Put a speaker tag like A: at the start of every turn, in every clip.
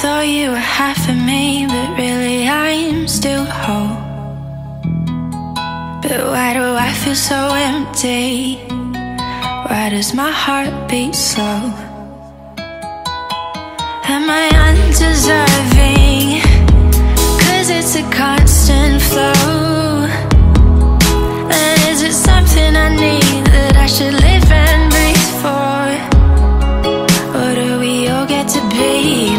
A: thought you were half of me, but really I'm still whole. But why do I feel so empty? Why does my heart beat slow? Am I undeserving? Cause it's a constant flow. And is it something I need that I should live and breathe for? Or do we all get to be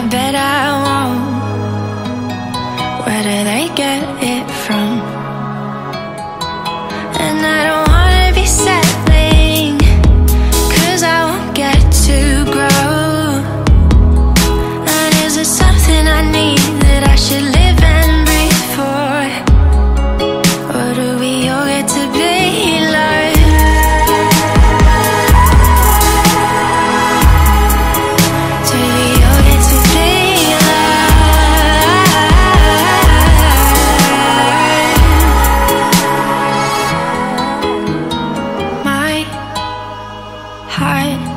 A: I bet I won't. Where do they get it from? right.